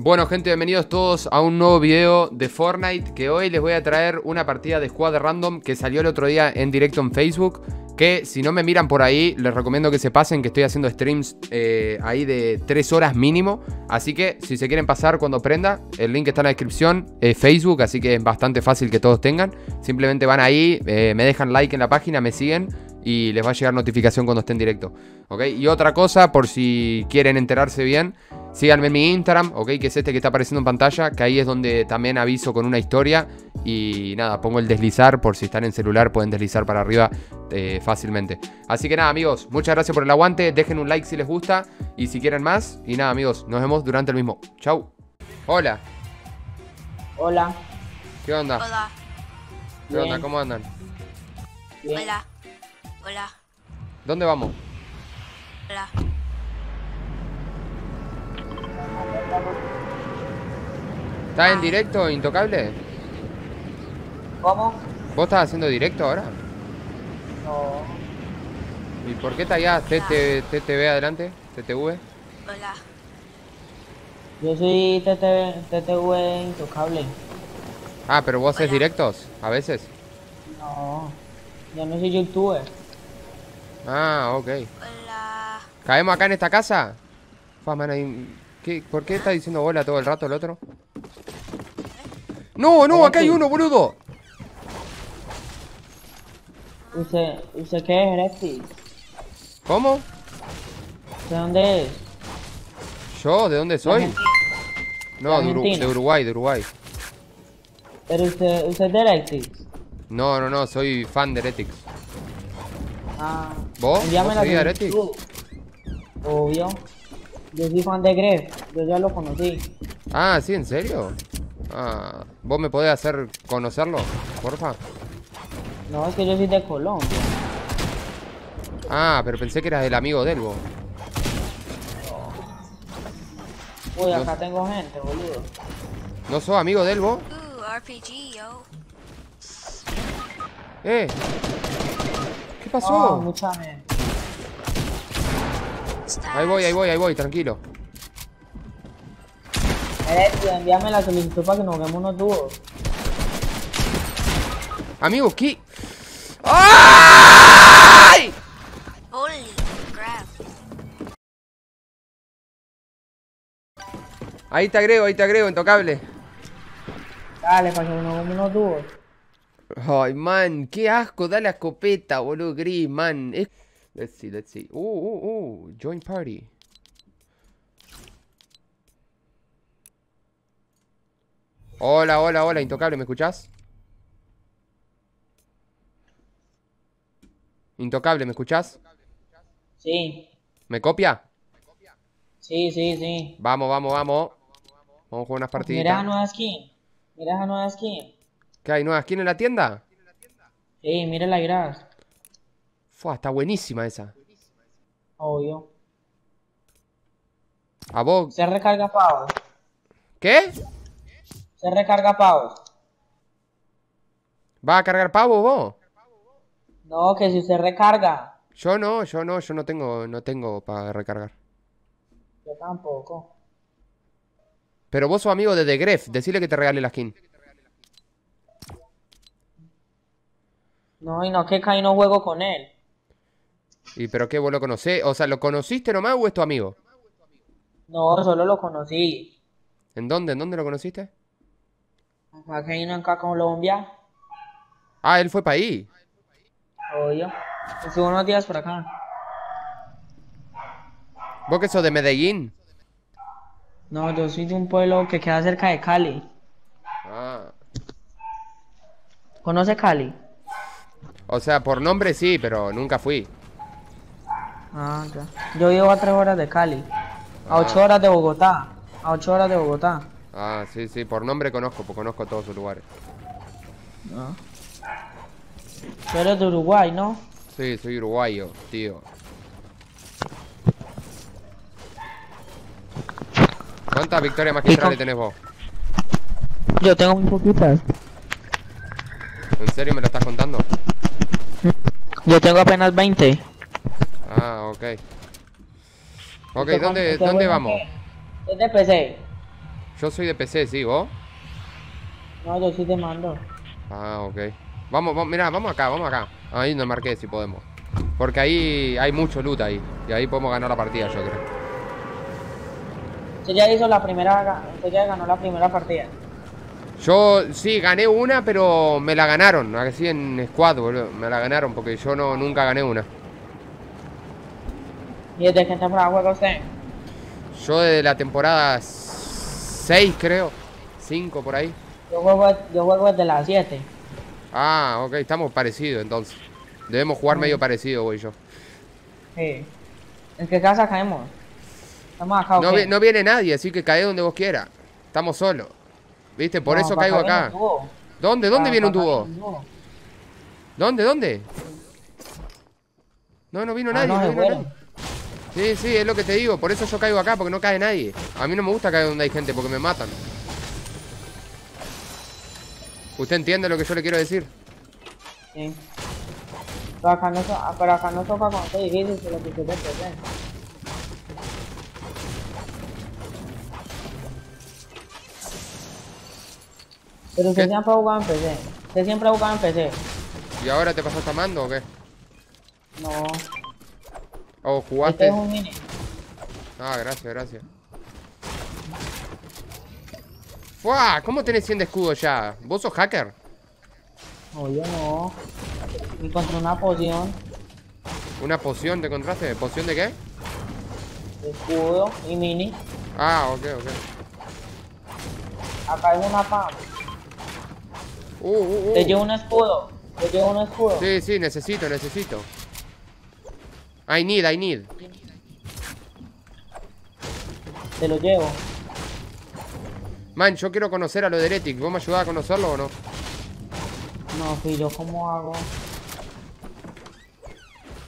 Bueno gente, bienvenidos todos a un nuevo video de Fortnite Que hoy les voy a traer una partida de Squad Random Que salió el otro día en directo en Facebook Que si no me miran por ahí, les recomiendo que se pasen Que estoy haciendo streams eh, ahí de 3 horas mínimo Así que si se quieren pasar cuando prenda El link está en la descripción, eh, Facebook Así que es bastante fácil que todos tengan Simplemente van ahí, eh, me dejan like en la página, me siguen y les va a llegar notificación cuando esté en directo. ¿Ok? Y otra cosa, por si quieren enterarse bien, síganme en mi Instagram, ¿ok? Que es este que está apareciendo en pantalla, que ahí es donde también aviso con una historia. Y nada, pongo el deslizar, por si están en celular pueden deslizar para arriba eh, fácilmente. Así que nada, amigos, muchas gracias por el aguante. Dejen un like si les gusta y si quieren más. Y nada, amigos, nos vemos durante el mismo. Chau. Hola. Hola. ¿Qué onda? Hola, ¿Qué onda? ¿Cómo andan? Bien. hola, hola, ¿Dónde vamos? Hola. ¿Estás en directo, Intocable? ¿Cómo? ¿Vos estás haciendo directo ahora? No. ¿Y por qué TT TTV adelante? ¿TTV? Hola, Yo soy TT, TTV intocable. Ah, pero vos haces directos a veces. No. Yo no soy youtuber. Ah, ok. hola. ¿Caemos acá en esta casa? Fua, man, hay- ¿qué- ¿Por qué está diciendo bola todo el rato el otro? ¡No, no! ¡Acá hay uno, boludo! ¿Usted, usted qué es, Rexy? ¿Cómo? ¿De dónde es? ¿Yo? ¿De dónde soy? No, de, de Uruguay, de Uruguay. Pero usted, usted es de Rexy. No, no, no, soy fan de Heretics. Ah. ¿Vos? ¿Vos a solicitud. Obvio. Yo soy fan de Gref. Yo ya lo conocí. Ah, ¿sí? ¿En serio? Ah, ¿vos me podés hacer conocerlo? Porfa. No, es que yo soy de Colombia. Ah, pero pensé que eras el amigo del vos. Uy, acá tengo gente, boludo. ¿No sos amigo del vos? Uh, RPG, yo. ¡Eh! ¿Qué Oh, pasó? mucha gente. Ahí voy, ahí voy, ahí voy, tranquilo. Rexy, envíame la solicitud para que nos hagamos unos dúos. Amigo, ¿qué? ¡Ay! Ahí te agrego, ahí te agrego, intocable. Dale, para que nos hagamos unos dúos. Ay, man, qué asco, da la escopeta, boludo, gris, man. Es- Let's see, let's see. Uh, uh, uh, join party. Hola, hola, hola, intocable, ¿me escuchás? Intocable, ¿me escuchás? Sí, ¿Me copia? sí, sí, sí. Vamos, vamos, vamos. Vamos a jugar unas partiditas. nueva skin. Mira esa nueva skin. ¿Qué hay? ¿Nueva skin en la tienda? Sí, mira la gras. Fua, está buenísima esa. Obvio. ¿A vos? Se recarga pavos. ¿Qué? Se recarga pavos. ¿Va a cargar pavo vos? No, que si usted recarga. Yo no, yo no, yo no tengo, no tengo para recargar. Yo tampoco. Pero vos sos amigo de The Gref, decile que te regale la skin. No, y no que caí no juego con él. ¿Y pero qué vos lo conocés? O sea, ¿lo conociste nomás o es tu amigo? No, solo lo conocí. ¿En dónde? ¿En dónde lo conociste? Acá vino acá a Colombia. Ah, él fue para ahí. Obvio. Estuvo unos días por acá. ¿Vos que sos de Medellín? No, yo soy de un pueblo que queda cerca de Cali. Ah. ¿Conoce Cali? O sea, por nombre sí, pero nunca fui. Ah, ya. Yo vivo a tres horas de Cali. A ocho Ah. horas de Bogotá. A ocho horas de Bogotá. Ah, sí, sí, por nombre conozco, porque conozco todos sus lugares. No. Tú eres de Uruguay, ¿no? Sí, soy uruguayo, tío. ¿Cuántas victorias magistrales tenés vos? Yo tengo muy poquitas. ¿En serio me lo estás contando? Yo tengo apenas 20. Ah, ok. Ok, ¿Usted ¿dónde, ¿dónde vamos? Es de PC. Yo soy de PC, sí, vos. No, yo sí te mando. Ah, ok. Vamos, vamos, mirá, vamos acá, vamos acá. Ahí nos marqué si podemos. Porque ahí hay mucho loot ahí. Y ahí podemos ganar la partida, yo creo. Usted ya hizo la primera, usted ya ganó la primera partida. Yo sí, gané una, pero me la ganaron. Así en squad, boludo. Me la ganaron porque yo no nunca gané una. ¿Y desde qué temporada juega usted? Yo de la temporada 6, creo. 5 por ahí. Yo juego, yo juego desde las 7. Ah, ok, estamos parecidos entonces. Debemos jugar medio parecido, voy yo. Sí. ¿En qué casa caemos? Estamos acá, ¿o No, qué? vi- no viene nadie, así que cae donde vos quieras. Estamos solos. ¿Viste? Por No, eso caigo acá. ¿Dónde? ¿Dónde viene un tubo? viene un tubo. ¿Dónde? ¿Dónde? No, no vino Ah, nadie, no, vino nadie. Sí, sí, es lo que te digo. Por eso yo caigo acá, porque no cae nadie. A mí no me gusta caer donde hay gente, porque me matan. ¿Usted entiende lo que yo le quiero decir? Sí. Pero acá no, so- pero acá no toca con este que lo que pretende. Pero usted siempre ha jugado en PC. Usted siempre ha jugado en PC. ¿Y ahora te pasaste a mando o qué? No. ¿O Este jugaste? es un mini. Ah, gracias, gracias. ¡Fua! ¿Cómo tenés 100 de escudo ya? ¿Vos sos hacker? No, yo no. Encontré una poción ¿Una poción te encontraste? ¿Poción de qué? de escudo y mini. Ah, ok, ok. Acá hay una pam. Uh, uh, uh. Te llevo un escudo. Te llevo un escudo. Sí, sí, necesito, necesito. I need, I need. Te lo llevo. Man, yo quiero conocer a lo de Heretic. ¿Vos me ayudás a conocerlo o no? No, yo cómo hago.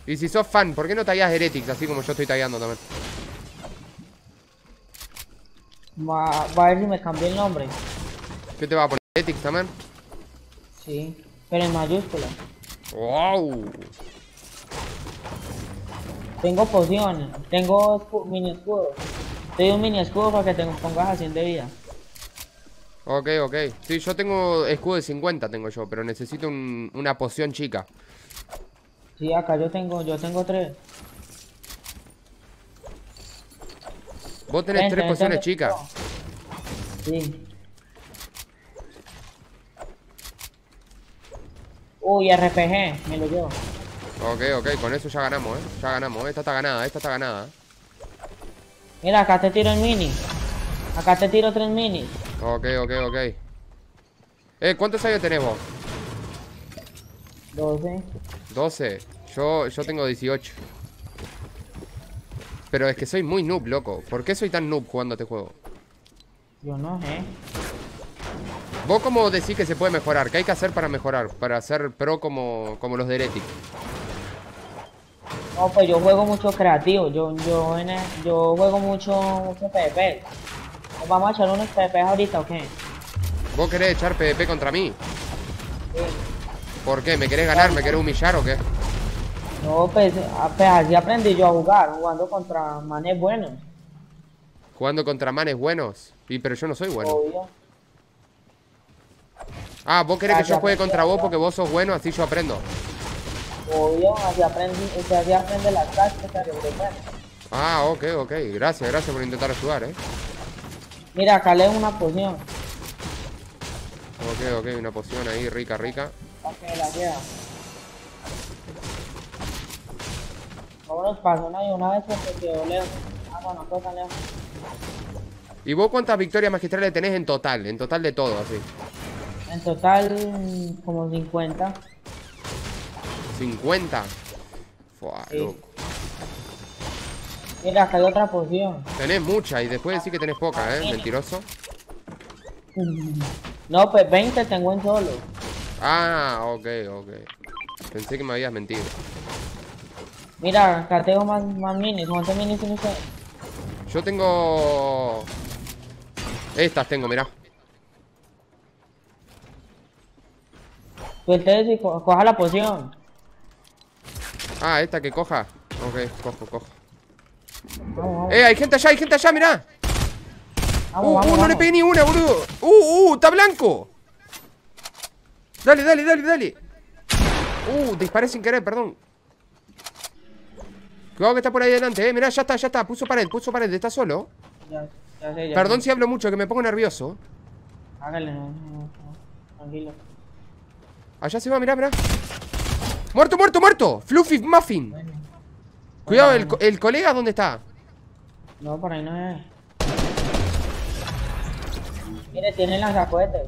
Y si sos fan, ¿por qué no tagueas Heretics así como yo estoy tagueando también? Va, va a ver si me cambié el nombre. ¿Qué te va a poner Heretics también? Sí. Pero en mayúscula. ¡Wow! Tengo pociones. Tengo escu- mini escudo. Te doy un mini escudo para que te pongas a 100 de vida. Ok, ok. Sí, yo tengo escudo de 50, tengo yo, pero necesito un- una poción chica. Sí, acá yo tengo, yo tengo tres. ¿Vos tenés Vente, tres pociones chicas? Sí. Uy, RPG, me lo llevo. Ok, ok, con eso ya ganamos, eh. Ya ganamos, esta está ganada, esta está ganada. eh. Mira, acá te tiro el mini. Acá te tiro tres minis. Ok, ok, ok. Eh, ¿cuántos años tenés vos? 12. 12. Yo, yo tengo 18. Pero es que soy muy noob, loco. ¿Por qué soy tan noob jugando este juego? Yo no sé. ¿Vos cómo decís que se puede mejorar? ¿Qué hay que hacer para mejorar? Para ser pro como, como los de Heretic. No, pues yo juego mucho creativo. Yo, yo, en el- yo juego mucho, mucho PvP. ¿Nos vamos a echar unos PvP ahorita o qué? ¿Vos querés echar PvP contra mí? Sí. ¿Por qué? ¿Me querés ganar? ¿Me querés humillar o qué? No, pues, ah, pues así aprendí yo a jugar, jugando contra manes buenos. Jugando contra manes buenos. Y pero yo no soy bueno. Obvio. Ah, vos querés que yo juegue contra vos porque vos sos bueno, así yo aprendo. Obvio, así sea, así aprende las tácticas de bueno. Ah, ok, ok. Gracias, gracias por intentar ayudar, eh. Mira, acá leo una poción. Ok, ok, una poción ahí, rica, rica. Que la lleva. Vámonos para zona y una vez porque quedó lejos. Ah, lejos. ¿Y vos cuántas victorias magistrales tenés en total? En total de todo, así. En total, como 50. 50. Fua, Sí. loco. Mira, acá hay otra poción. Tenés mucha y después decís que tenés poca, ¿eh? Mentiroso. No, pues 20 tengo en solo. Ah, ok, ok. Pensé que me habías mentido. Mira, acá tengo más, más minis. ¿Cuántos minis tiene usted? Yo tengo... Estas tengo, mirá. Suelte y co- coja la poción. Ah, esta que coja. Ok, cojo, cojo. Vamos, vamos. ¡Eh, hay gente allá, hay gente allá, mirá! Vamos, Uh, uh, no le pegué ni una, boludo. Uh, uh, está blanco. Dale, dale, dale, dale. Uh, disparé sin querer, perdón. Cuidado que está por ahí delante, eh. Mirá, ya está, ya está. Puso pared, puso pared. ¿Está solo? Ya, ya sé, ya Perdón si hablo mucho, que me pongo nervioso. Hágale, no, no, no, tranquilo. Allá se va, mirá, mirá. Muerto, muerto, muerto. Fluffy Muffin. Bueno. Cuidado, el, co- el colega, ¿dónde está? No, por ahí no es. Mire, tiene lanzacohetes.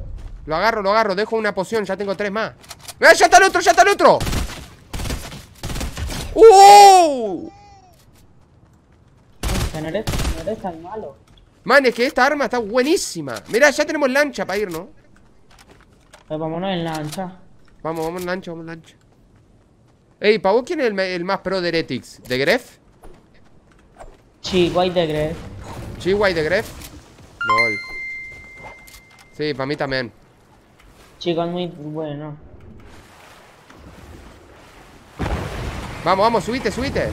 Lo agarro, lo agarro. Dejo una poción, ya tengo tres más. ¡Eh, ya está el otro, ya está el otro! ¡Uh! No eres, no eres tan malo. Man, es que esta arma está buenísima. Mirá, ya tenemos lancha para ir, ¿no? Pues vámonos en lancha. Vamos, vamos en lancha, vamos en lancha. Ey, ¿para vos quién es el, más pro de Heretics? ¿De Gref? Chihuahua de Gref. ¿Chihuahua de Gref? LOL. Sí, para mí también. Chico es muy bueno. Vamos, vamos, subite, subite.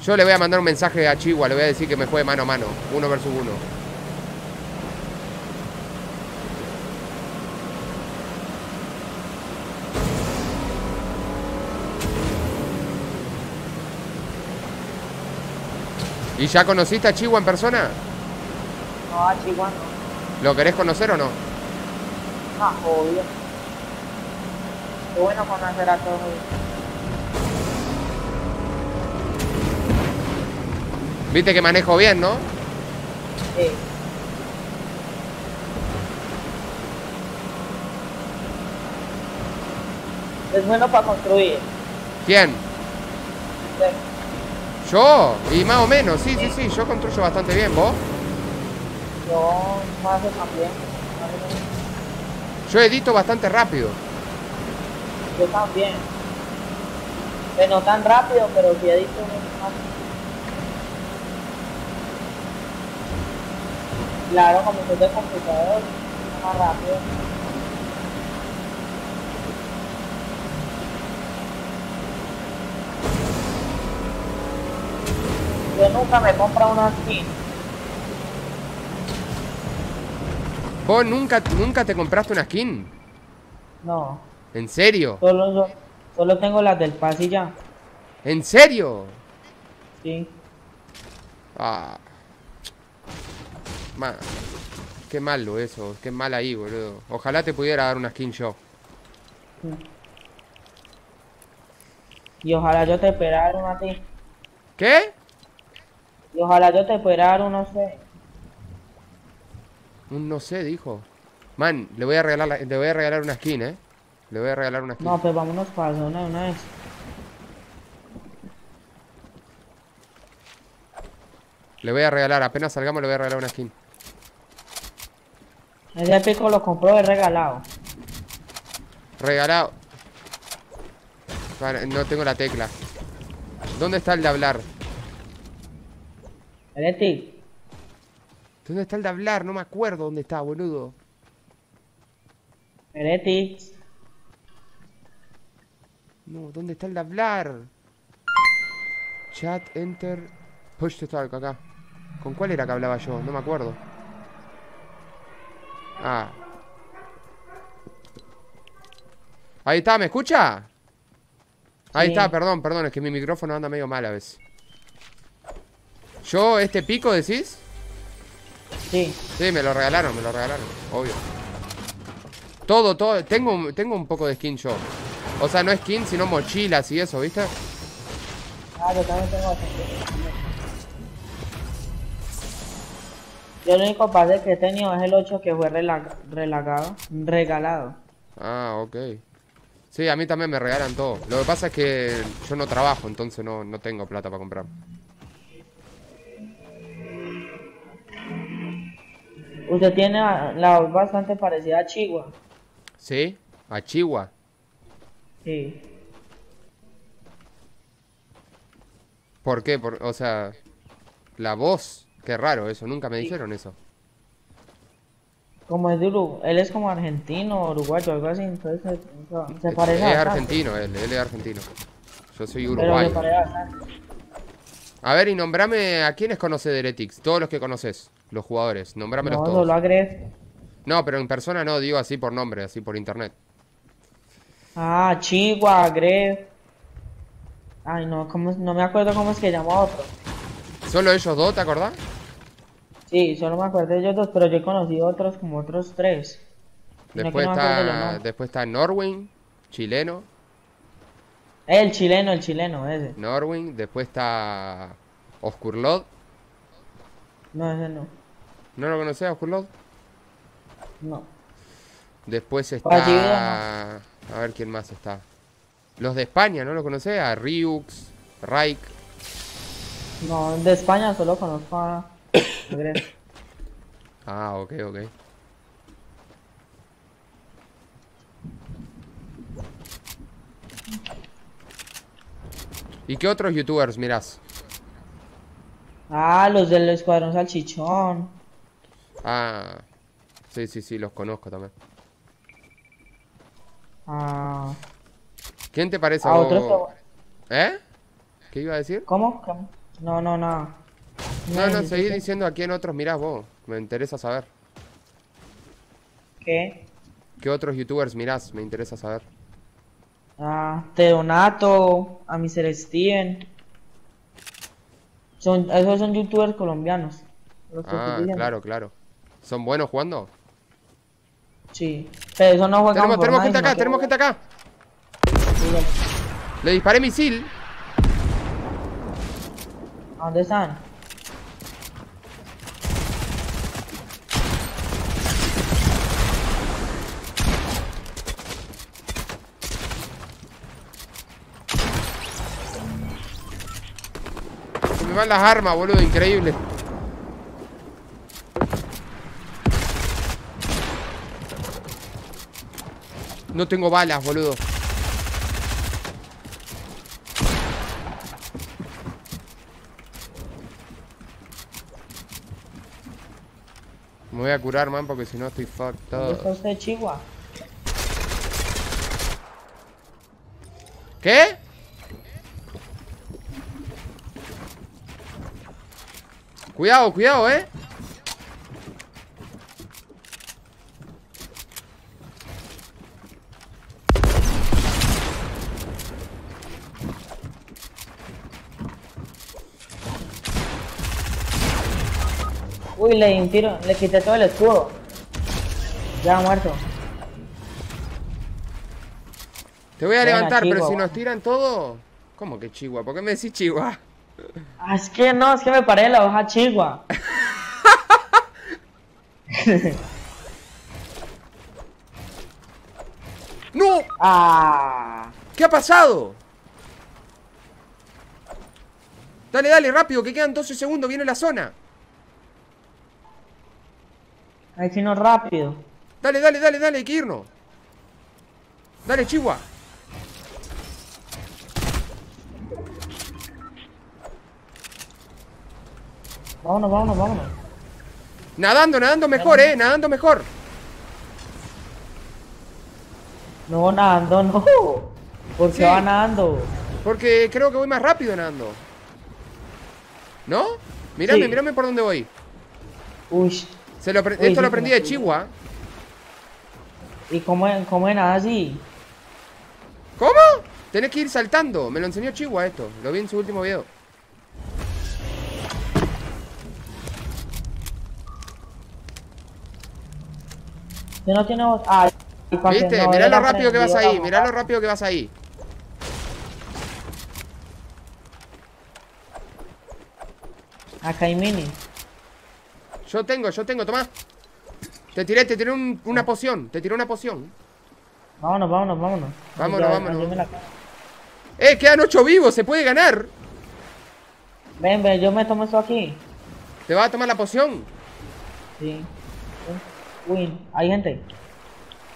Yo le voy a mandar un mensaje a Chihuahua, le voy a decir que me juegue mano a mano, uno versus uno. ¿Y ya conociste a Chihuahua en persona? No, a Chihuahua no. ¿Lo querés conocer o no? Ah, obvio. Qué bueno conocer a todos. Viste que manejo bien, ¿no? Sí. Es bueno para construir. ¿Quién? Yo, y más o menos, sí, sí, sí, yo construyo bastante bien, ¿vos? Yo más o también. Yo edito bastante rápido. Yo también. Pero no tan rápido, pero sí he dicho más. Claro, como soy de computador, es más rápido. Nunca me compro una skin. ¿Vos nunca, nunca te compraste una skin? No. ¿En serio? Solo, solo tengo las del paz y ya. ¿En serio? Sí. Ah. Ma- Qué malo eso, qué mal ahí, boludo. Ojalá te pudiera dar una skin yo. Y ojalá yo te una a ti. ¿Qué? Y ojalá yo te dar uno, no sé. Un no sé, dijo. Man, le voy a regalar, la- le voy a regalar una skin, ¿eh? Le voy a regalar una skin. No, pues vámonos para zona de una vez. Le voy a regalar, apenas salgamos le voy a regalar una skin. Ese pico lo compró de regalado. Regalado. No tengo la tecla. ¿Dónde está el de hablar? ¿Eres ti? ¿Dónde está el de hablar? No me acuerdo dónde está, boludo. ¿Eres ti? No, ¿dónde está el de hablar? Chat, enter, push to talk, acá. ¿Con cuál era que hablaba yo? No me acuerdo. Ah. Ahí está, ¿me escucha? Ahí Sí. está, perdón, perdón, es que mi micrófono anda medio mal a veces. ¿Yo este pico decís? Sí. Sí, me lo regalaron, me lo regalaron, obvio. Todo, todo, tengo, un- tengo un poco de skin yo. O sea, no skin, sino mochilas y eso, ¿viste? Ah, yo también tengo. Yo el único pase que he tenido es el 8 que fue rela- relagado, regalado. Ah, ok. Sí, a mí también me regalan todo. Lo que pasa es que yo no trabajo, entonces no, no tengo plata para comprar. Usted tiene la voz bastante parecida a Chihuahua. ¿Sí? A Chihuahua. Sí. ¿Por qué? Por, o sea, la voz. Qué raro eso, nunca me dijeron eso. Como es de Uruguay, él es como argentino, uruguayo, algo así, entonces se, se- parece es argentino, él, él es argentino. Yo soy Pero se uruguayo. parece. A ver, y nombrame a quiénes conoce de Heretics. Todos los que conoces, los jugadores. Nombrámelos No, todos. solo a Gref. No, pero en persona no, digo así por nombre, así por internet. Ah, Chihuahua, Gref. Ay, no, ¿cómo no me acuerdo cómo es que llama otro. ¿Solo ellos dos, te acordás? Sí, solo me acuerdo de ellos dos, pero yo he conocido otros como otros tres. No es que Después no está, después está Norwin, chileno. El chileno, el chileno, ese. Norwin, después está Oscurlod. No, ese no. ¿No lo conocés, Oscurlod? No. Después está... A ver quién más está. Los de España, ¿no lo conocés? A Ryux, Raik. No, de España solo conozco a. Ah, ok, ok. ¿Y qué otros youtubers mirás? Ah, los del Escuadrón Salchichón. Ah, sí, sí, sí, los conozco también. Ah, ¿Quién te parece a a vos? otros ¿Eh? ¿Qué iba a decir? ¿Cómo? ¿Cómo? No, no, no. No, no, seguí diciendo a quién otros mirás vos. Me interesa saber. ¿Qué? ¿Qué otros youtubers mirás? Me interesa saber. Ah, Teonato, a Mr. Steven. Son, esos son youtubers colombianos. los Ah, claro, claro. ¿Son buenos jugando? Sí. Pero eso no juegan Tenemos, tenemos gente acá, tenemos gente acá. Le disparé misil. ¿A dónde están? Me van las armas, boludo, increíble. No tengo balas, boludo. Me voy a curar, man, porque si no estoy fucked ¿Dónde está todo. usted, Chihuahua? ¿Qué? Cuidado, cuidado, eh. Uy, le di un tiro, le quité todo el escudo. Ya muerto. Te voy a levantar, pero si nos tiran todo. ¿Cómo que Chihuahua? ¿Por qué me decís Chihuahua? Ah, es que no, es que me paré la hoja Chihuahua. ¡No! Ah. ¿Qué ha pasado? Dale, dale, rápido, que quedan 12 segundos, viene la zona. Ahí sí no rápido. Dale, dale, dale, dale, hay que irnos. Dale, Chihuahua. Vámonos, vámonos, vámonos. Nadando, nadando mejor, eh, nadando mejor. No, nadando, no. ¿Por qué Sí. va nadando? Porque creo que voy más rápido nadando. ¿No? Mírame, Sí. mírame por dónde voy. Uy, Se lo apre- Uy, esto lo aprendí de Chihuahua. ¿y cómo, cómo es nada así? ¿Cómo? Tenés que ir saltando. Me lo enseñó Chihuahua esto. Lo vi en su último video. Si no tiene voz. Ah, ¿Viste? no mirá lo rápido que vas ahí. Mirá lo rápido que vas ahí. Acá hay mini. Yo tengo, yo tengo, tomá. Te tiré, te tiré un- una poción. Te tiré una poción. Vámonos, vámonos, vámonos. Vámonos, vámonos. yo ¡Eh! Quedan ocho vivos. Se puede ganar. Ven, ven, yo me tomo esto aquí. ¿Te vas a tomar la poción? Sí. Uy, hay gente.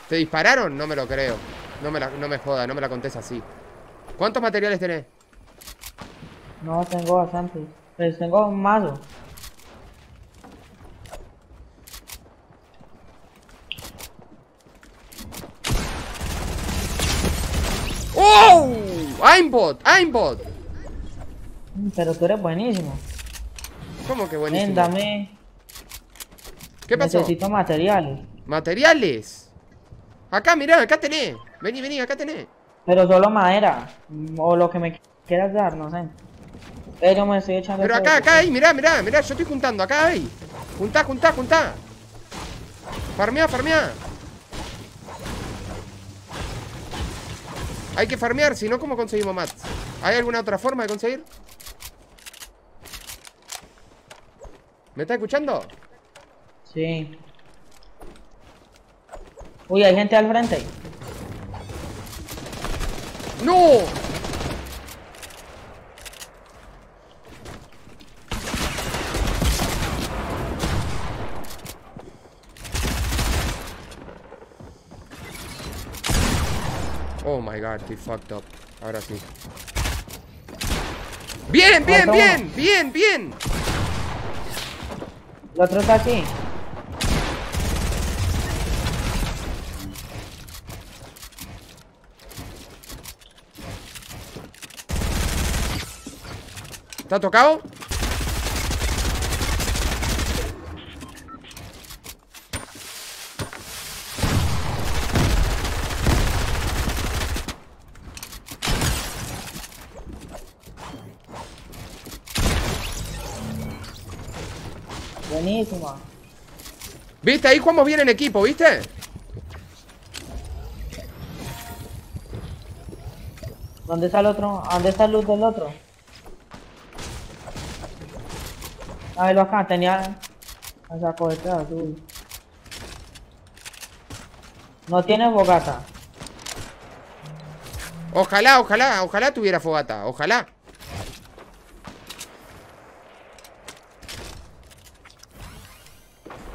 ¿Te dispararon? No me lo creo. No me, la, no me joda, no me la contés así. ¿Cuántos materiales tenés? No, tengo bastante. Pues tengo un mazo. ¡Oh! ¡Aimbot! ¡Aimbot! Pero tú eres buenísimo. ¿Cómo que Ven, buenísimo? dame. ¿Qué pasó? Necesito materiales. Materiales. Acá, mirá, acá tenés. Vení, vení, acá tenés. Pero solo madera. mm, O lo que me quieras dar, no sé. Pero me estoy echando. Pero acá, acá hay, mirá, mirá, mirá, yo estoy juntando, acá hay. Juntá, juntá, juntá. Farmeá, farmeá. Hay que farmear, si no, ¿cómo conseguimos mats? ¿Hay alguna otra forma de conseguir? ¿Me está escuchando? Sí. Uy, hay gente al frente. ¡No! Oh my god, estoy fucked up. Ahora sí. Bien, bien, bien, bien, bien. El otro está aquí. ¿Está tocado? Buenísima. ¿Viste? Ahí jugamos bien en equipo, ¿viste? ¿Dónde está el otro? ¿Dónde está el luz del otro? A verlo acá, tenía. Me este azul. No tiene bogata. Ojalá, ojalá, ojalá tuviera fogata. Ojalá.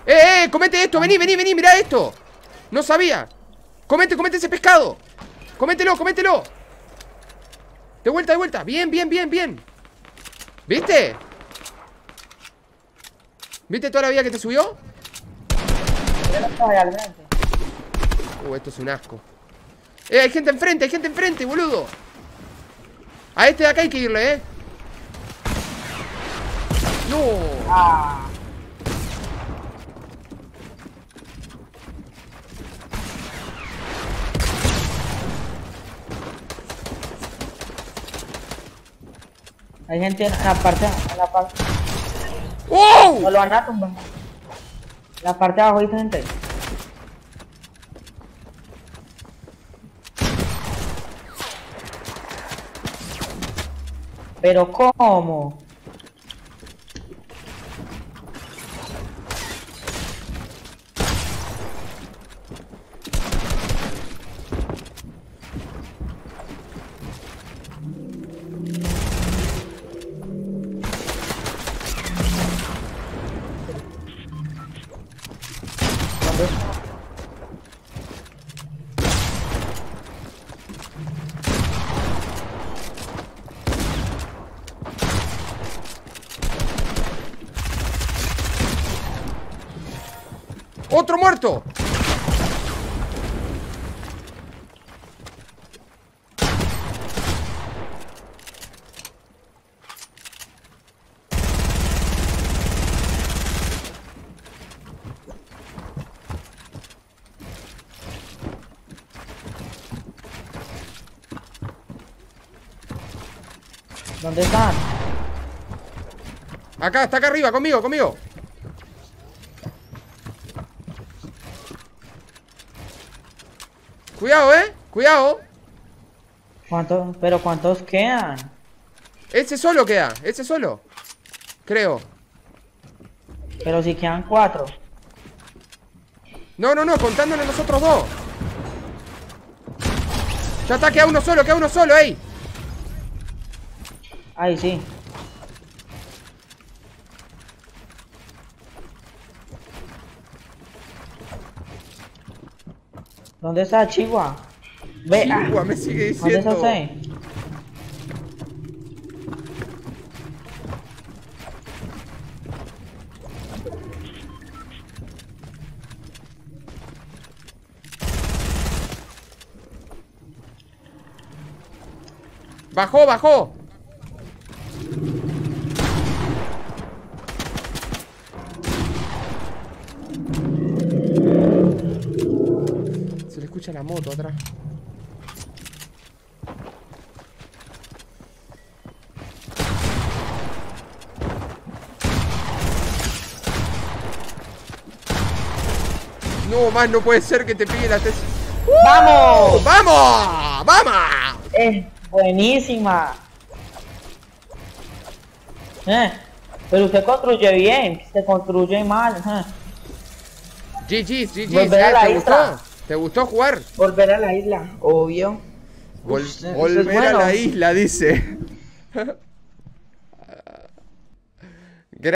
¡Eh, eh! ¡Comete esto! ¡Vení, vení, vení! ¡Mira esto! No sabía. ¡Comete, comete ese pescado! ¡Comételo, comételo! De vuelta, de vuelta. Bien, bien, bien, bien. ¿Viste? ¿Viste toda la vida que te subió? Uh, esto es un asco. Eh, hay gente enfrente, hay gente enfrente, boludo. A este de acá hay que irle, eh. No. Ah, hay gente en la parte. En la parte. ¡Wow! No lo van a tumbar. La parte de abajo hay gente. Pero ¿cómo? ¡Otro muerto! ¿Dónde están? Acá, está acá arriba, conmigo, conmigo. Cuidado, eh. Cuidado. ¿Cuántos? ¿Pero cuántos quedan? Ese solo queda, ese solo. Creo. Pero si quedan cuatro. No, no, no, contándole nosotros dos. Ya está, queda uno solo, queda uno solo, ey. Ahí sí. ¿Dónde está Chihuahua? Ve, ah, Chihuahua, me sigue ¿dónde está diciendo. usted? Bajó, bajó. escucha la moto atrás. No, más no puede ser que te pille la tesis. ¡Vamos! ¡Vamos! ¡Vamos! Es buenísima. Eh, pero usted construye bien, se construye mal. eh. GG, GG. ¿Te gustó jugar? Volver a la isla, obvio. Vol- Uf, eso es volver a la isla, dice.